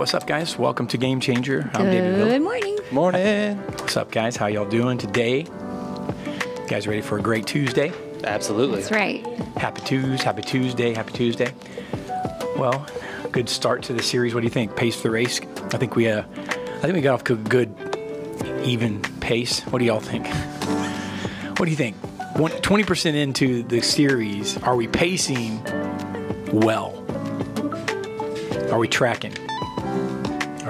what's up, guys? Welcome to Game Changer. I'm David Good morning. Morning. What's up, guys? How y'all doing today? You guys ready for a great Tuesday? Absolutely. That's right. Happy Tuesday, happy Tuesday, happy Tuesday. Well, good start to the series. What do you think? Pace the race. I think we, uh, I think we got off to a good, even pace. What do y'all think? What do you think? Twenty percent into the series, are we pacing well? Are we tracking?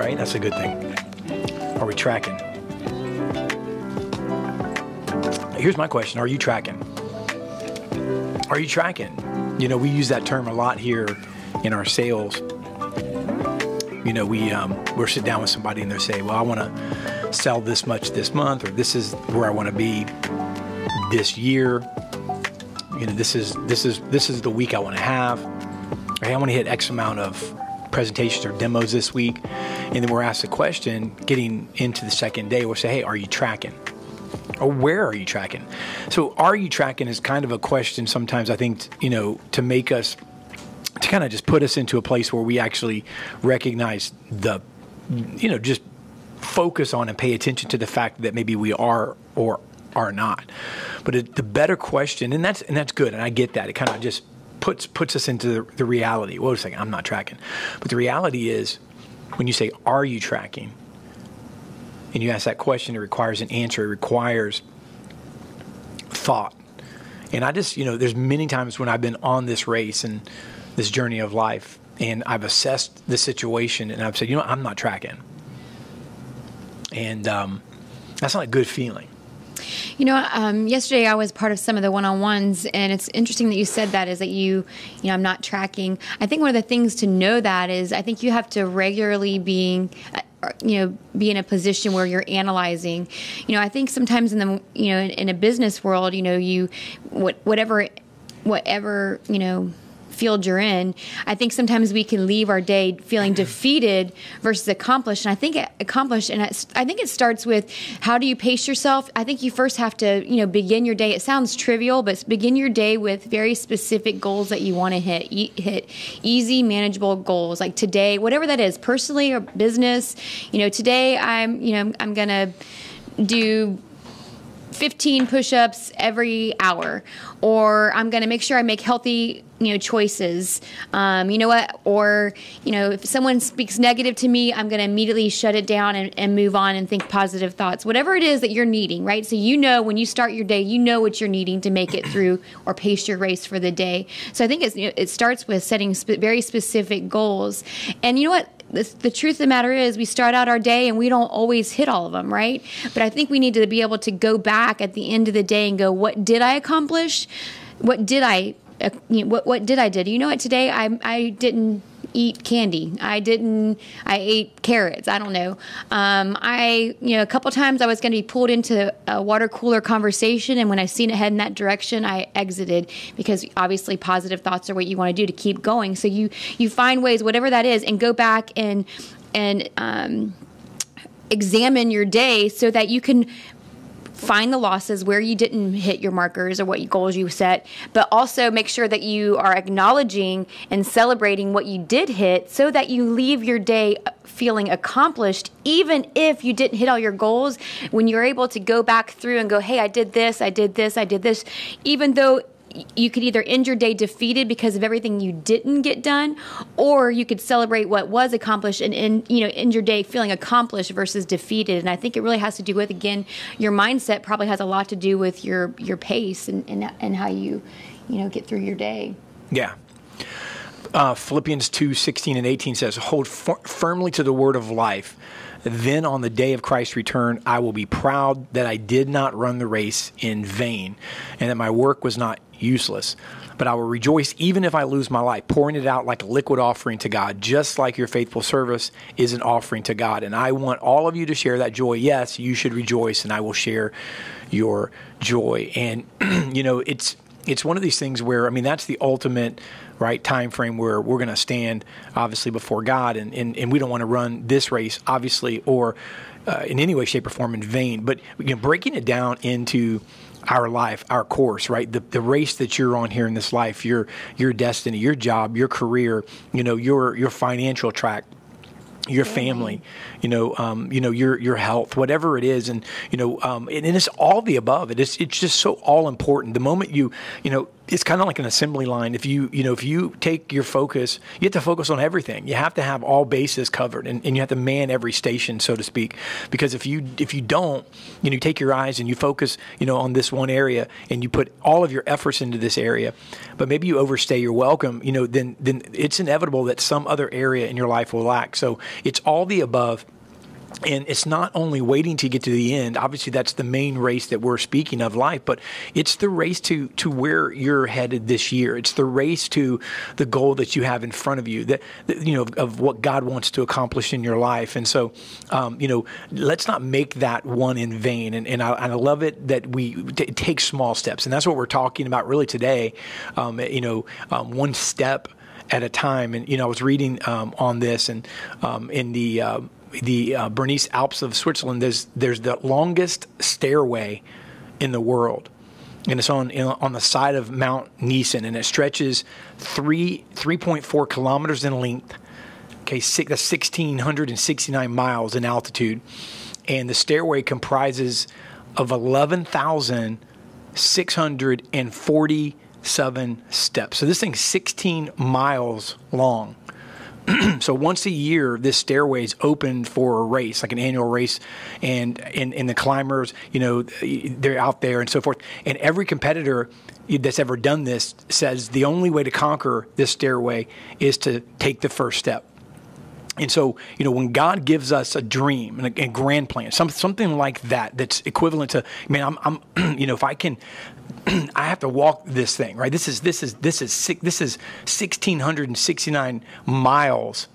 Right, that's a good thing. Are we tracking? Here's my question: Are you tracking? Are you tracking? You know, we use that term a lot here in our sales. You know, we um, we'll sit down with somebody and they'll say, "Well, I want to sell this much this month, or this is where I want to be this year. You know, this is this is this is the week I want to have. Hey, I want to hit X amount of presentations or demos this week." And then we're asked the question, getting into the second day, we'll say, "Hey, are you tracking?" or where are you tracking? So, are you tracking is kind of a question sometimes, I think, you know, to make us, to kind of just put us into a place where we actually recognize the, you know, just focus on and pay attention to the fact that maybe we are or are not. But it, the better question, and that's and that's good, and I get that. It kind of just puts puts us into the, the reality. Wait a second, I'm not tracking. But the reality is, when you say, "Are you tracking?" and you ask that question, it requires an answer. It requires thought. And I just, you know, there's many times when I've been on this race and this journey of life, and I've assessed the situation, and I've said, you know, I'm not tracking, and um, that's not a good feeling. You know, um, yesterday I was part of some of the one-on-ones, and it's interesting that you said that. Is that you? You know, I'm not tracking. I think one of the things to know that is I think you have to regularly being. Uh, you know, be in a position where you're analyzing. You know, I think sometimes in the you know in, in a business world, you know, you what, whatever whatever you know field you're in, I think sometimes we can leave our day feeling defeated versus accomplished. And I think accomplished, and I think it starts with how do you pace yourself. I think you first have to, you know, begin your day. It sounds trivial, but begin your day with very specific goals that you want to hit. hit easy, manageable goals like today, whatever that is, personally or business. You know, today I'm, you know, I'm gonna do 15 push-ups every hour or i'm going to make sure i make healthy you know choices. Um, you know what? Or you know if someone speaks negative to me i'm going to immediately shut it down and, and, move on and think positive thoughts. Whatever it is that you're needing right? So you know when you start your day you know what you're needing to make it through or pace your race for the day. So i think you know, it starts with setting spe- very specific goals. And you know what the, the, truth of the matter is we start out our day and we don't always hit all of them right? But i think we need to be able to go back at the end of the day and go what did i accomplish? What did i uh, you know, what, what did i did? You know what? Today i, I didn't eat candy. I didn't. I ate carrots. I don't know. Um, I, you know, a couple times I was going to be pulled into a water cooler conversation, and when I seen it head in that direction, I exited because obviously positive thoughts are what you want to do to keep going. So you you find ways, whatever that is, and go back and and um, examine your day so that you can find the losses where you didn't hit your markers or what goals you set, but also make sure that you are acknowledging and celebrating what you did hit so that you leave your day feeling accomplished, even if you didn't hit all your goals. When you're able to go back through and go, hey, I did this, I did this, I did this, even though you could either end your day defeated because of everything you didn't get done, or you could celebrate what was accomplished and end, you know end your day feeling accomplished versus defeated. And I think it really has to do with again your mindset. Probably has a lot to do with your your pace and and, and how you you know get through your day. Yeah. Uh, Philippians 2 16 and 18 says, Hold f- firmly to the word of life. Then on the day of Christ's return, I will be proud that I did not run the race in vain and that my work was not useless. But I will rejoice even if I lose my life, pouring it out like a liquid offering to God, just like your faithful service is an offering to God. And I want all of you to share that joy. Yes, you should rejoice, and I will share your joy. And, you know, it's it's one of these things where I mean that's the ultimate right time frame where we're going to stand obviously before God and, and, and we don't want to run this race obviously or uh, in any way shape or form in vain but you know breaking it down into our life, our course, right? The, the race that you're on here in this life, your your destiny, your job, your career, you know, your your financial track, your family, you know, um, you know your your health, whatever it is, and you know, um, and, and it's all the above. It is it's just so all important. The moment you you know it's kind of like an assembly line. If you, you know, if you take your focus, you have to focus on everything. You have to have all bases covered, and, and you have to man every station, so to speak. Because if you if you don't, you know, you take your eyes and you focus, you know, on this one area, and you put all of your efforts into this area, but maybe you overstay your welcome, you know, then then it's inevitable that some other area in your life will lack. So it's all the above and it's not only waiting to get to the end obviously that's the main race that we're speaking of life but it's the race to to where you're headed this year. It's the race to the goal that you have in front of you that, that you know of, of, what god wants to accomplish in your life. And so um, you know let's not make that one in vain. And, and, I, and I love it that we t- take small steps. And that's what we're talking about really today um, you know um, one step at a time. And you know i was reading um, on this and um, in the uh, the uh, Bernese Alps of Switzerland, there's there's the longest stairway in the world, and it's on in, on the side of Mount Niesen, and it stretches three three point four kilometers in length. Okay, six, that's sixteen hundred and sixty nine miles in altitude, and the stairway comprises of eleven thousand six hundred and forty seven steps. So this thing's sixteen miles long. so once a year, this stairway is open for a race, like an annual race, and and, and the climbers, you know, they're out there and so forth. And every competitor that's ever done this says the only way to conquer this stairway is to take the first step. And so, you know, when God gives us a dream and a, grand plan, some, something like that, that's equivalent to, I mean, I'm, I'm you know, if I can I have to walk this thing, right? This is this is this is this is 1669 miles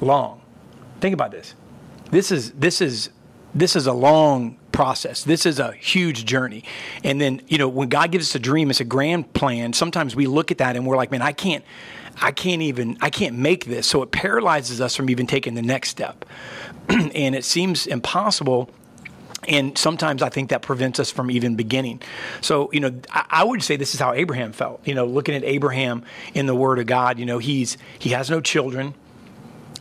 long. Think about this. This is this is this is a long process. This is a huge journey. And then, you know, when God gives us a dream, it's a grand plan. Sometimes we look at that and we're like, man, I can't I can't even I can't make this. So it paralyzes us from even taking the next step. and it seems impossible and sometimes I think that prevents us from even beginning. So, you know, I, I, would say this is how Abraham felt. You know, looking at Abraham in the Word of God, you know, he's he has no children,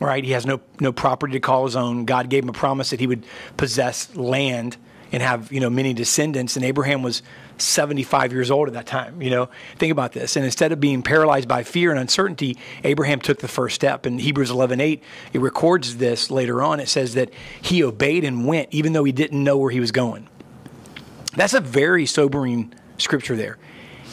right? He has no no property to call his own. God gave him a promise that he would possess land and have you know many descendants. And Abraham was 75 years old at that time. You know, think about this. And instead of being paralyzed by fear and uncertainty, Abraham took the first step. In Hebrews 11:8, it records this later on. It says that he obeyed and went, even though he didn't know where he was going. That's a very sobering scripture there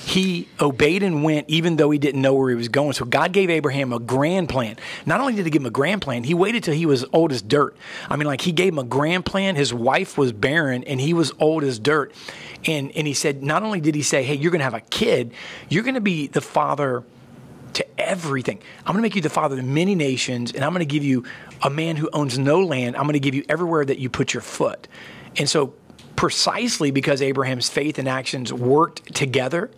he obeyed and went even though he didn't know where he was going. So God gave Abraham a grand plan. Not only did he give him a grand plan, he waited till he was old as dirt. I mean, like he gave him a grand plan. His wife was barren and he was old as dirt. And, and he said, not only did he say, hey, you're going to have a kid, you're going to be the father to everything. I'm going to make you the father of many nations, and I'm going to give you a man who owns no land. I'm going to give you everywhere that you put your foot. And so, precisely because Abraham's faith and actions worked together,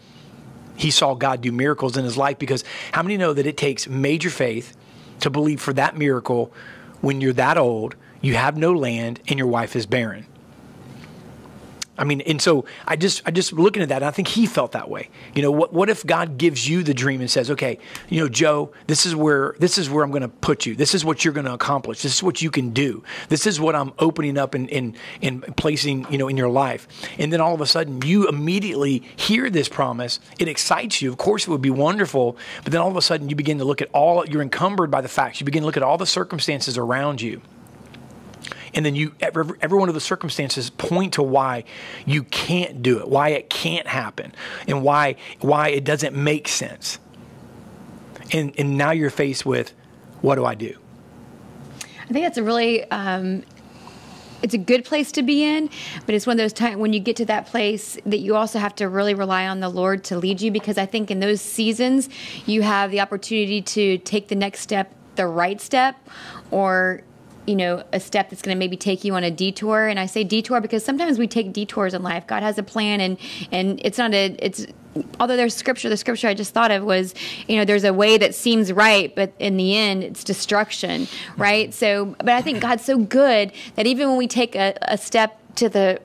he saw God do miracles in his life because how many know that it takes major faith to believe for that miracle when you're that old, you have no land, and your wife is barren? I mean, and so I just, I just looking at that, and I think he felt that way. You know, what, what if God gives you the dream and says, okay, you know, Joe, this is where, this is where I'm going to put you. This is what you're going to accomplish. This is what you can do. This is what I'm opening up and, and, and placing, you know, in your life. And then all of a sudden you immediately hear this promise. It excites you. Of course, it would be wonderful. But then all of a sudden you begin to look at all, you're encumbered by the facts. You begin to look at all the circumstances around you and then you every, every one of the circumstances point to why you can't do it, why it can't happen, and why why it doesn't make sense. And and now you're faced with, what do I do? I think that's a really um, it's a good place to be in, but it's one of those times when you get to that place that you also have to really rely on the Lord to lead you because I think in those seasons you have the opportunity to take the next step, the right step, or you know a step that's going to maybe take you on a detour. And i say detour because sometimes we take detours in life. God has a plan and and it's not a it's although there's scripture the scripture i just thought of was you know there's a way that seems right but in the end it's destruction right? So but i think god's so good that even when we take a, a step to the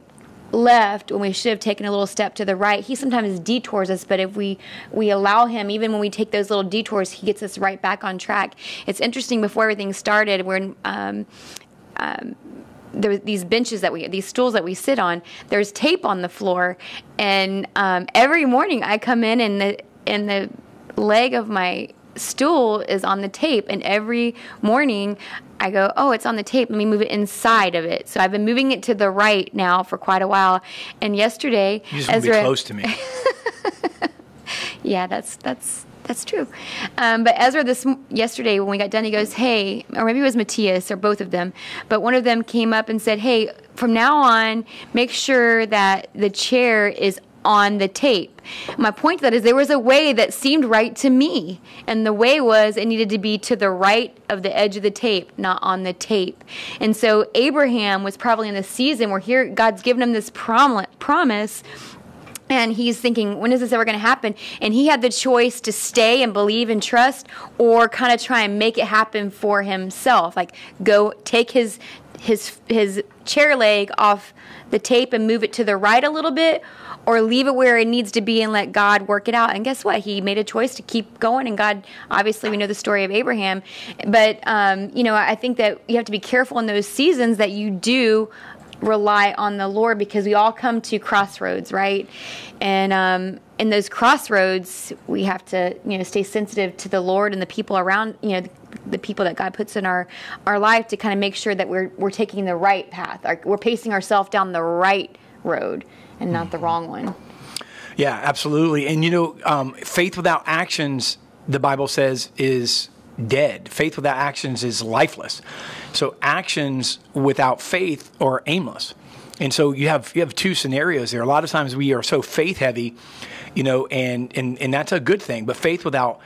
left when we should have taken a little step to the right. He sometimes detours us, but if we we allow him, even when we take those little detours, he gets us right back on track. It's interesting. Before everything started, when um, um, there these benches that we these stools that we sit on there's tape on the floor and um, every morning i come in and the and the leg of my stool is on the tape and every morning I go, "Oh, it's on the tape. Let me move it inside of it." So I've been moving it to the right now for quite a while. And yesterday, you just Ezra, be close to me. yeah, that's that's that's true. Um, but Ezra, this yesterday when we got done, he goes, "Hey," or maybe it was Matthias or both of them, but one of them came up and said, "Hey, from now on, make sure that the chair is on the tape. My point to that is there was a way that seemed right to me, and the way was it needed to be to the right of the edge of the tape, not on the tape. And so Abraham was probably in the season where here God's given him this prom- promise and he's thinking when is this ever going to happen and he had the choice to stay and believe and trust or kind of try and make it happen for himself like go take his his his chair leg off the tape and move it to the right a little bit or leave it where it needs to be and let God work it out. And guess what? He made a choice to keep going. And God, obviously, we know the story of Abraham. But, um, you know, I think that you have to be careful in those seasons that you do rely on the Lord because we all come to crossroads, right? And um, in those crossroads, we have to, you know, stay sensitive to the Lord and the people around, you know, the, people that God puts in our our life to kind of make sure that we're we're taking the right path, we're pacing ourselves down the right road and not the wrong one. Yeah, absolutely. And you know, um, faith without actions, the Bible says, is dead. Faith without actions is lifeless. So actions without faith are aimless. And so you have you have two scenarios there. A lot of times we are so faith heavy, you know, and and and that's a good thing. But faith without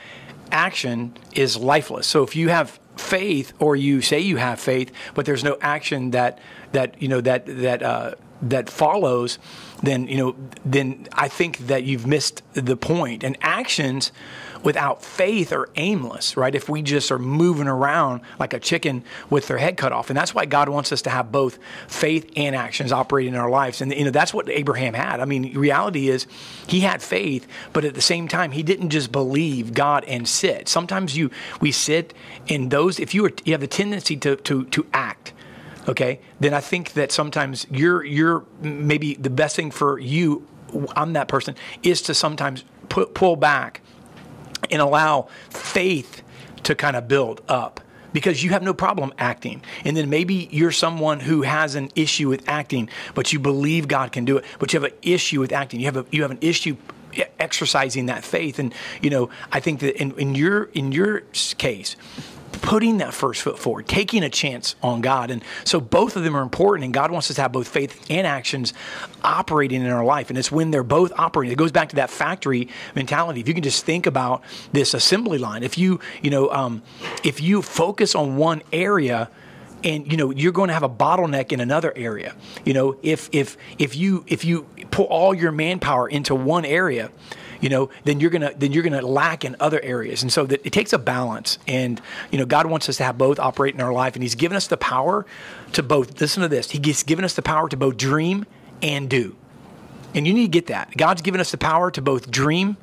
action is lifeless. So if you have faith or you say you have faith, but there's no action that that you know that that uh, that follows, then you know, then I think that you've missed the point. And actions without faith are aimless, right? If we just are moving around like a chicken with their head cut off. And that's why God wants us to have both faith and actions operating in our lives. And you know, that's what Abraham had. I mean, reality is he had faith, but at the same time, he didn't just believe God and sit. Sometimes you we sit in those if you are you have the tendency to to to act okay, then I think that sometimes you're you're maybe the best thing for you. I'm that person is to sometimes put, pull back and allow faith to kind of build up because you have no problem acting. And then maybe you're someone who has an issue with acting, but you believe God can do it, but you have an issue with acting. You have a you have an issue exercising that faith. And you know, I think that in, in your in your case, putting that first foot forward, taking a chance on God. And so both of them are important, and God wants us to have both faith and actions operating in our life. And it's when they're both operating. It goes back to that factory mentality. If you can just think about this assembly line, if you, you know, um, if you focus on one area, and you know you're going to have a bottleneck in another area you know if if if you if you put all your manpower into one area you know, then you're gonna then you're gonna lack in other areas. And so that it takes a balance. And you know, God wants us to have both operate in our life, and He's given us the power to both. Listen to this. He's given us the power to both dream and do. And you need to get that. God's given us the power to both dream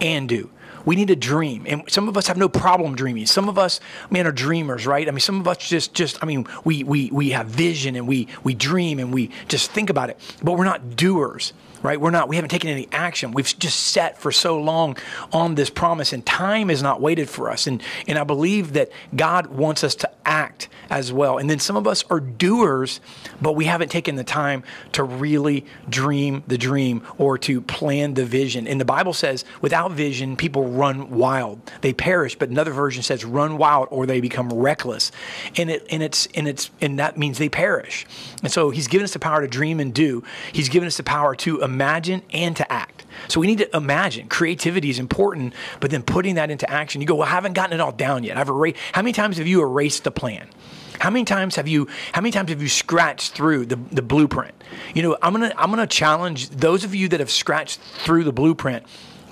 and do. We need to dream. And some of us have no problem dreaming. Some of us, man, are dreamers, right? I mean, some of us just, just, I mean, we, we, we have vision and we, we dream and we just think about it, but we're not doers right? We're not, we haven't taken any action. We've just sat for so long on this promise, and time has not waited for us. And, and I believe that God wants us to act as well. And then some of us are doers, but we haven't taken the time to really dream the dream or to plan the vision. And the Bible says, without vision, people run wild. They perish, but another version says run wild or they become reckless. And it and it's and it's and that means they perish. And so he's given us the power to dream and do. He's given us the power to imagine and to act. So we need to imagine. Creativity is important, but then putting that into action. You go, well, I haven't gotten it all down yet. I've erased. How many times have you erased the plan? How many times have you how many times have you scratched through the, the blueprint? You know, I'm gonna I'm gonna challenge those of you that have scratched through the blueprint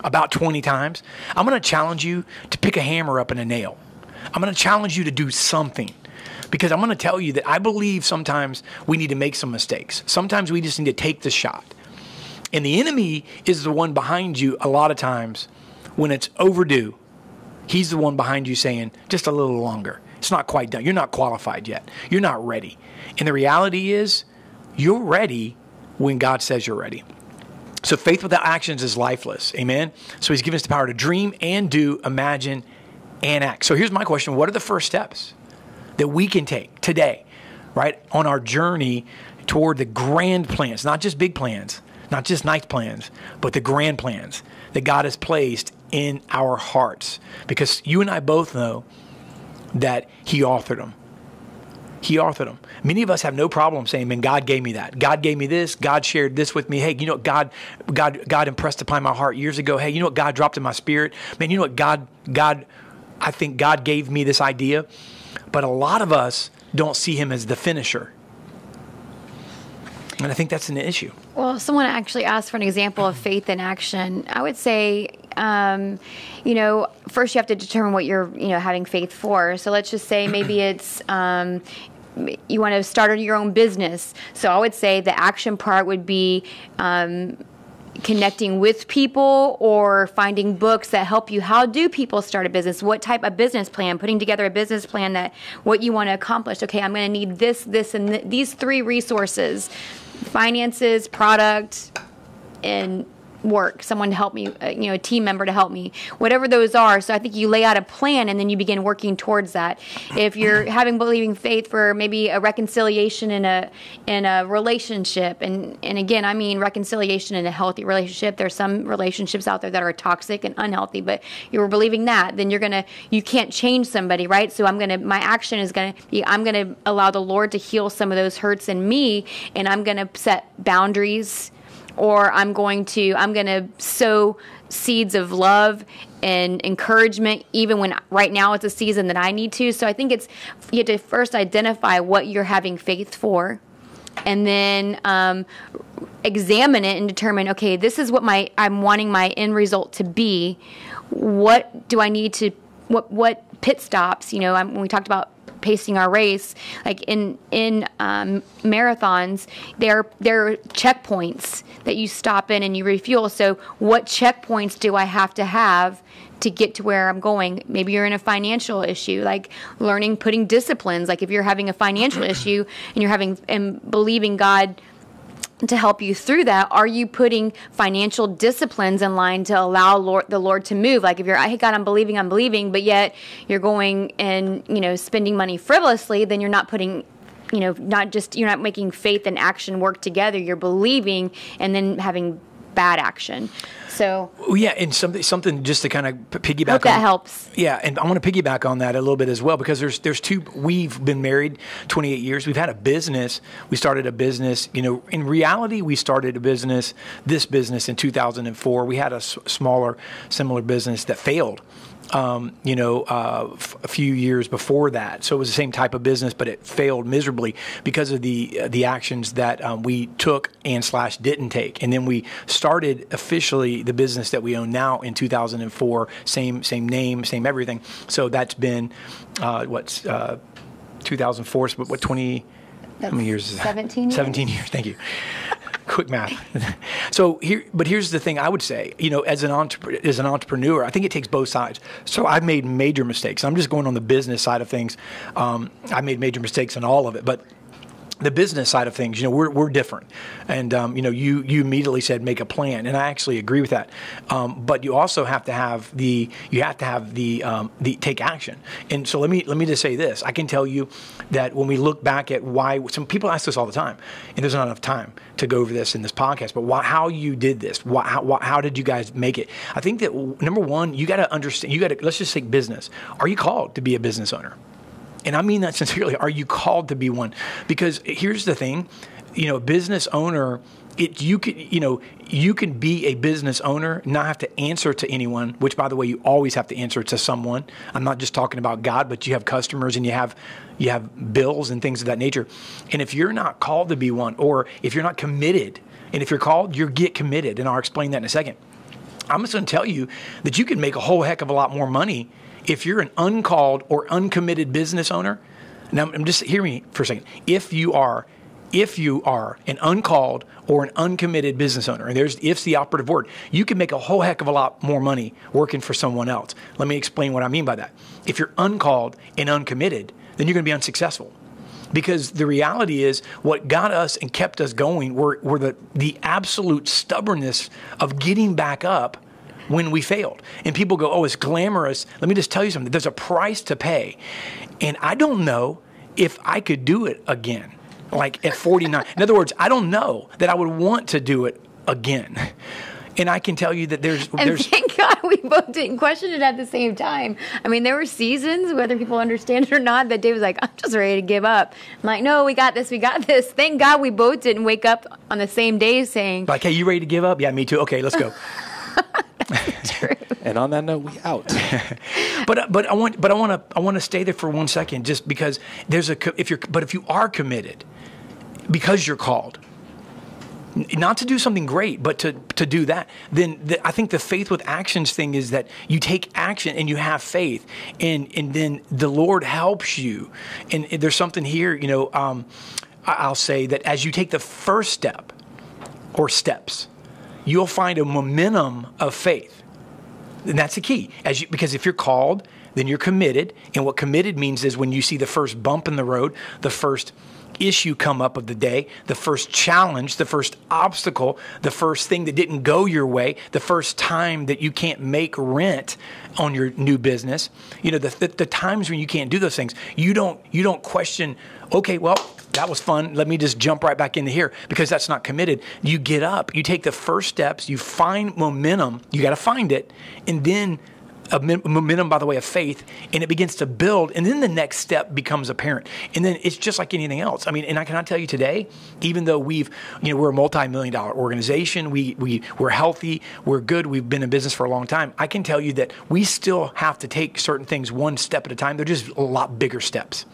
about 20 times. I'm gonna challenge you to pick a hammer up and a nail. I'm gonna challenge you to do something Because I'm going to tell you that I believe sometimes we need to make some mistakes. Sometimes we just need to take the shot. And the enemy is the one behind you a lot of times when it's overdue. He's the one behind you saying, just a little longer. It's not quite done. You're not qualified yet. You're not ready. And the reality is, you're ready when God says you're ready. So faith without actions is lifeless. Amen. So he's given us the power to dream and do, imagine, and act. So here's my question What are the first steps that we can take today, right, on our journey toward the grand plans, not just big plans, not just nice plans, but the grand plans that God has placed in our hearts? Because you and I both know that he authored them. He authored them. Many of us have no problem saying, "Man, God gave me that. God gave me this. God shared this with me. Hey, you know what God, God, God impressed upon my heart years ago. Hey, you know what God dropped in my spirit. Man, you know what God, God, I think God gave me this idea." But a lot of us don't see Him as the finisher, and I think that's an issue. Well, someone actually asked for an example of faith in action. I would say, um, you know, first you have to determine what you're, you know, having faith for. So let's just say maybe it's um, you want to start your own business. So I would say the action part would be um, connecting with people or finding books that help you. How do people start a business? What type of business plan? Putting together a business plan that what you want to accomplish. Okay, I'm going to need this, this, and th- these three resources: finances, product, and work, someone to help me, uh, you know, a team member to help me, whatever those are. So I think you lay out a plan and then you begin working towards that. If you're having believing faith for maybe a reconciliation in a in a relationship, and and again, I mean reconciliation in a healthy relationship. There's some relationships out there that are toxic and unhealthy, but you're believing that, then you're gonna you can't change somebody, right? So I'm gonna my action is gonna be I'm gonna allow the Lord to heal some of those hurts in me, and I'm gonna set boundaries or I'm going to I'm going to sow seeds of love and encouragement even when right now it's a season that I need to. So I think it's you have to first identify what you're having faith for and then um, examine it and determine okay this is what my i'm wanting my end result to be what do i need to what what pit stops you know I'm, when we talked about pacing our race like in in um, marathons there there are checkpoints that you stop in and you refuel. So what checkpoints do i have to have to get to where i'm going? Maybe you're in a financial issue like learning putting disciplines. Like if you're having a financial issue and you're having and believing god to help you through that are you putting financial disciplines in line to allow Lord, the lord to move? Like if you're hey god i'm believing i'm believing but yet you're going and you know spending money frivolously then you're not putting you know not just you're not making faith and action work together. You're believing and then having bad action so yeah, and something something just to kind of piggyback. Hope that on, helps. Yeah, and I want to piggyback on that a little bit as well because there's there's two. We've been married 28 years. We've had a business. We started a business. You know, in reality, we started a business. This business in 2004. We had a s- smaller, similar business that failed. Um, you know, uh, f- a few years before that, so it was the same type of business, but it failed miserably because of the uh, the actions that um, we took and slash didn't take. And then we started officially the business that we own now in 2004. Same same name, same everything. So that's been uh, what's uh, 2004. So what 20? how many years is that? 17 years. 17 years. Thank you. Quick math. so here, but here's the thing. I would say, you know, as an entrepreneur, as an entrepreneur, I think it takes both sides. So I've made major mistakes. I'm just going on the business side of things. Um, I made major mistakes in all of it, but the business side of things, you know, we're, we're different. And, um, you know, you, you immediately said make a plan. And I actually agree with that. Um, but you also have to have the, you have to have the, um, the take action. And so let me, let me just say this. I can tell you that when we look back at why, some people ask this all the time, and there's not enough time to go over this in this podcast, but why, how you did this, why, how, how did you guys make it? I think that number one, you got to understand, you got to, let's just take business. Are you called to be a business owner? And I mean that sincerely. Are you called to be one? Because here's the thing, you know, business owner. It you can you know you can be a business owner, not have to answer to anyone. Which, by the way, you always have to answer to someone. I'm not just talking about God, but you have customers and you have you have bills and things of that nature. And if you're not called to be one, or if you're not committed, and if you're called, you get committed. And I'll explain that in a second. I'm just going to tell you that you can make a whole heck of a lot more money if you're an uncalled or uncommitted business owner Now, I'm just hear me for a second. If you are, if you are an uncalled or an uncommitted business owner, and there's if's the operative word, you can make a whole heck of a lot more money working for someone else. Let me explain what I mean by that. If you're uncalled and uncommitted, then you're going to be unsuccessful because the reality is what got us and kept us going were, were the, the absolute stubbornness of getting back up when we failed. And people go, oh, it's glamorous. Let me just tell you something. There's a price to pay. And I don't know if I could do it again, like at 49. In other words, I don't know that I would want to do it again. And I can tell you that there's And there's thank God we both didn't question it at the same time. I mean, there were seasons, whether people understand it or not, that Dave was like, I'm just ready to give up. I'm like, no, we got this, we got this. Thank God we both didn't wake up on the same day saying, like, hey, you ready to give up? Yeah, me too. Okay, let's go. And on that note, we out. but but I want but I want to I want to stay there for one second, just because there's a if you're but if you are committed, because you're called, not to do something great, but to to do that, then the, I think the faith with actions thing is that you take action and you have faith, and and then the Lord helps you, and, and there's something here, you know. Um, I'll say that as you take the first step, or steps, you'll find a momentum of faith. And that's the key. As you, because if you're called, then you're committed. And what committed means is when you see the first bump in the road, the first issue come up of the day, the first challenge, the first obstacle, the first thing that didn't go your way, the first time that you can't make rent on your new business, you know, the, the, the times when you can't do those things, you don't you don't question, okay, well, that was fun. Let me just jump right back into here because that's not committed. You get up, you take the first steps, you find momentum, you got to find it, and then a momentum by the way of faith, and it begins to build, and then the next step becomes apparent, and then it's just like anything else. I mean, and I cannot tell you today, even though we've, you know, we're a multi-million dollar organization, we we we're healthy, we're good, we've been in business for a long time. I can tell you that we still have to take certain things one step at a time. They're just a lot bigger steps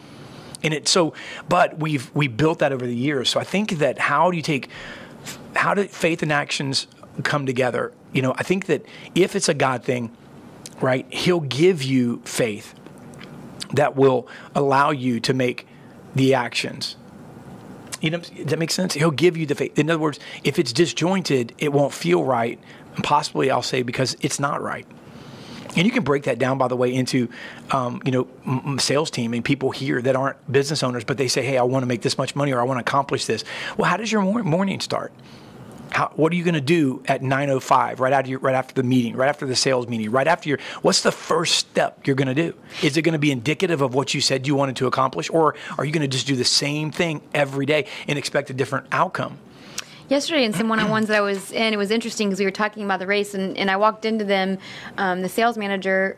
and it so but we've we built that over the years. So i think that how do you take how do faith and actions come together? You know i think that if it's a god thing right he'll give you faith that will allow you to make the actions. You know that make sense? He'll give you the faith. In other words if it's disjointed it won't feel right. And possibly i'll say because it's not right and you can break that down, by the way, into um, you know m- sales team and people here that aren't business owners, but they say, "Hey, I want to make this much money, or I want to accomplish this." Well, how does your mor- morning start? How, what are you going to do at 9:05, right after your, right after the meeting, right after the sales meeting, right after your? What's the first step you're going to do? Is it going to be indicative of what you said you wanted to accomplish, or are you going to just do the same thing every day and expect a different outcome? Yesterday in some one-on-ones that I was in, it was interesting because we were talking about the race, and, and I walked into them. Um, the sales manager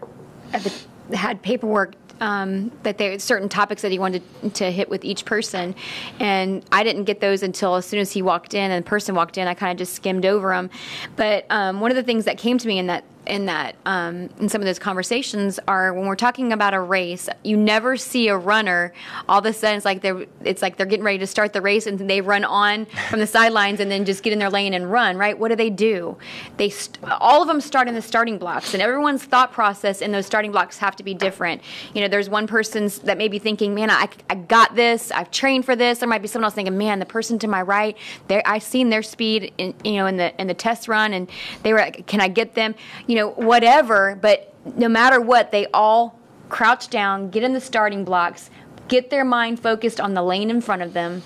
the, had paperwork um, that there certain topics that he wanted to hit with each person, and I didn't get those until as soon as he walked in and the person walked in. I kind of just skimmed over them. But um, one of the things that came to me in that in that um, in some of those conversations are when we're talking about a race you never see a runner all of a sudden it's like they're it's like they're getting ready to start the race and they run on from the sidelines and then just get in their lane and run right? What do they do? They st- all of them start in the starting blocks and everyone's thought process in those starting blocks have to be different. You know there's one person that may be thinking man I, I got this i've trained for this. There might be someone else thinking man the person to my right they i've seen their speed in you know in the in the test run and they were like can i get them? you know, whatever, but no matter what, they all crouch down, get in the starting blocks, get their mind focused on the lane in front of them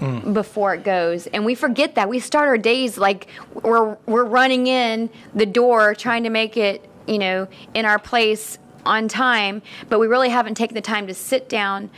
hmm. before it goes. And we forget that. We start our days like we're we're running in the door trying to make it, you know, in our place on time, but we really haven't taken the time to sit down,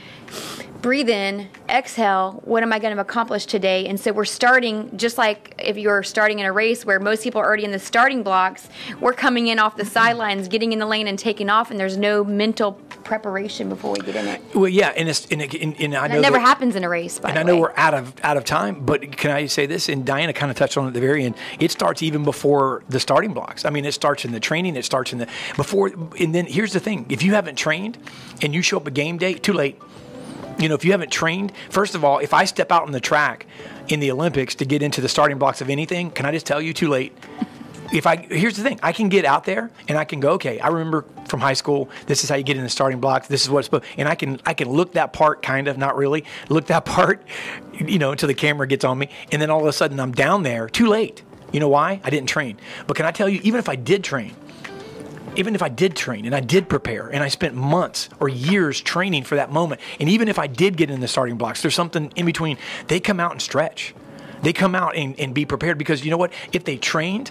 breathe in, exhale. What am I going to accomplish today? And so we're starting just like if you're starting in a race where most people are already in the starting blocks, we're coming in off the mm-hmm. sidelines, getting in the lane and taking off, and there's no mental preparation before we get in it. Well, yeah, and it's and, and, and I know That never that- happens in a race, by And I know way. we're out of out of time, but can I say this? And Diana kind of touched on it at the very end. It starts even before the starting blocks. I mean, it starts in the training. It starts in the before. And then here's the thing: if you haven't trained and you show up a game day, too late. You know, if you haven't trained, first of all, if I step out on the track in the Olympics to get into the starting blocks of anything, can I just tell you, too late? if I here's the thing, I can get out there and I can go, okay, I remember from high school, this is how you get in the starting blocks. This is what's supposed, and I can I can look that part kind of, not really, look that part, you know, until the camera gets on me, and then all of a sudden I'm down there, too late. You know why? I didn't train. But can I tell you, even if I did train, even if I did train and I did prepare and I spent months or years training for that moment, and even if I did get in the starting blocks, there's something in between. They come out and stretch. They come out and, and be prepared because you know what? If they trained,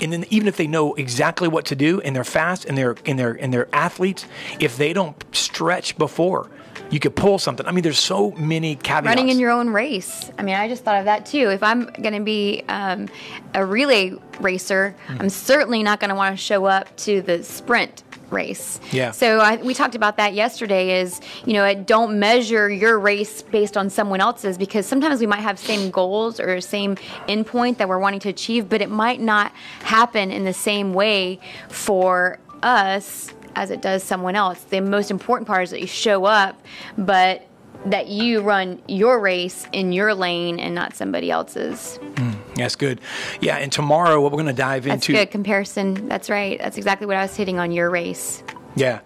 and then even if they know exactly what to do and they're fast and they're and they're and they're athletes, if they don't stretch before, you could pull something. I mean, there's so many caveats. Running in your own race. I mean, I just thought of that too. If I'm going to be um, a relay racer, mm-hmm. I'm certainly not going to want to show up to the sprint race. Yeah. So I, we talked about that yesterday. Is you know, don't measure your race based on someone else's because sometimes we might have same goals or same endpoint that we're wanting to achieve, but it might not happen in the same way for us as it does someone else. The most important part is that you show up, but that you run your race in your lane and not somebody else's. Mm, that's good. Yeah, and tomorrow what we're going to dive that's into. That's a good comparison. That's right. That's exactly what I was hitting on your race. Yeah.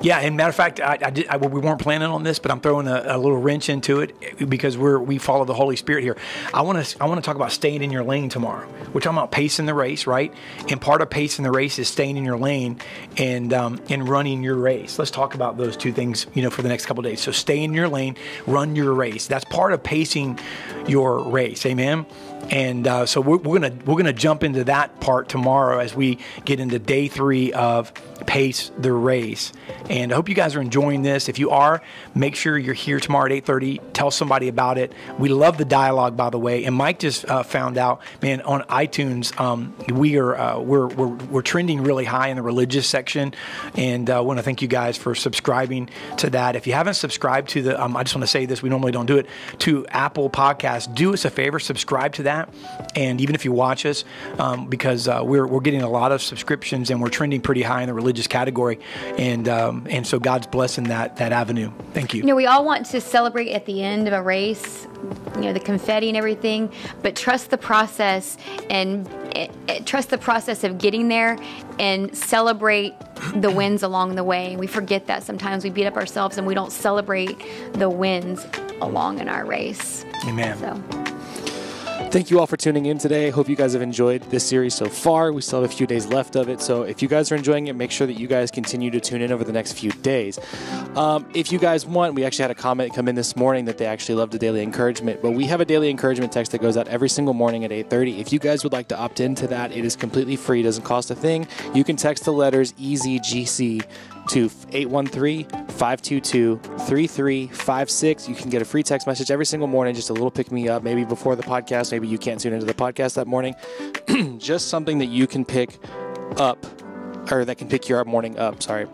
Yeah, and matter of fact, I, I, did, I, we weren't planning on this, but I'm throwing a, a, little wrench into it because we're we follow the Holy Spirit here. I want to I want to talk about staying in your lane tomorrow. We're talking about pacing the race, right? And part of pacing the race is staying in your lane and um, and running your race. Let's talk about those two things, you know, for the next couple days. So stay in your lane, run your race. That's part of pacing your race. Amen and uh, so we're, we're, gonna we're gonna jump into that part tomorrow as we get into day three of pace the race. And i hope you guys are enjoying this. If you are make sure you're here tomorrow at 8.30 tell somebody about it. We love the dialogue by the way. And mike just uh, found out man on itunes um, we are uh, we're, we're, we're trending really high in the religious section. And i uh, want to thank you guys for subscribing to that. If you haven't subscribed to the um, i just want to say this we normally don't do it to apple podcast do us a favor subscribe to that that. And even if you watch us, um, because uh, we're, we're getting a lot of subscriptions and we're trending pretty high in the religious category. And, um, and so God's blessing that, that avenue. Thank you. You know, we all want to celebrate at the end of a race, you know, the confetti and everything, but trust the process and it, trust the process of getting there and celebrate the wins along the way. We forget that sometimes we beat up ourselves and we don't celebrate the wins along in our race. Amen. So. Thank you all for tuning in today. Hope you guys have enjoyed this series so far. We still have a few days left of it. So if you guys are enjoying it, make sure that you guys continue to tune in over the next few days. Um, if you guys want, we actually had a comment come in this morning that they actually love the daily encouragement. But we have a daily encouragement text that goes out every single morning at 8:30. If you guys would like to opt into that, it is completely free. It doesn't cost a thing. You can text the letters EZGC to 813-522-3356. You can get a free text message every single morning, just a little pick me up, maybe before the podcast, maybe you can't tune into the podcast that morning. just something that you can pick up or that can pick your morning up, sorry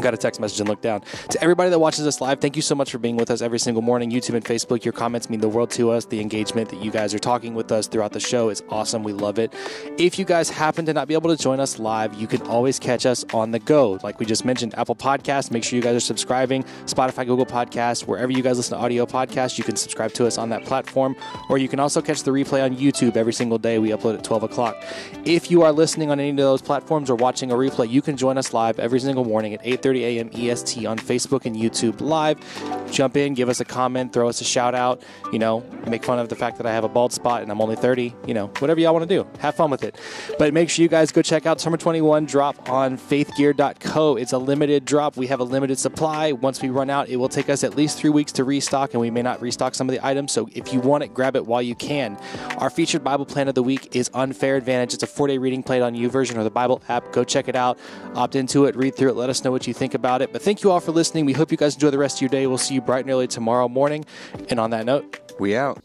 got a text message and look down. To everybody that watches us live, thank you so much for being with us every single morning. YouTube and Facebook, your comments mean the world to us. The engagement that you guys are talking with us throughout the show is awesome. We love it. If you guys happen to not be able to join us live, you can always catch us on the go. Like we just mentioned, Apple Podcasts, make sure you guys are subscribing. Spotify, Google Podcasts, wherever you guys listen to audio podcasts, you can subscribe to us on that platform. Or you can also catch the replay on YouTube every single day. We upload at 12 o'clock. If you are listening on any of those platforms or watching a replay, you can join us live every single morning at 8 30 a.m. EST on Facebook and YouTube live. Jump in, give us a comment, throw us a shout out, you know, make fun of the fact that I have a bald spot and I'm only 30, you know, whatever y'all want to do. Have fun with it. But make sure you guys go check out Summer 21 drop on faithgear.co. It's a limited drop. We have a limited supply. Once we run out, it will take us at least three weeks to restock, and we may not restock some of the items. So if you want it, grab it while you can. Our featured Bible plan of the week is Unfair Advantage. It's a four day reading plan on YouVersion or the Bible app. Go check it out, opt into it, read through it, let us know what you think about it. But thank you all for listening. We hope you guys enjoy the rest of your day. We'll see you bright and early tomorrow morning. And on that note, we out.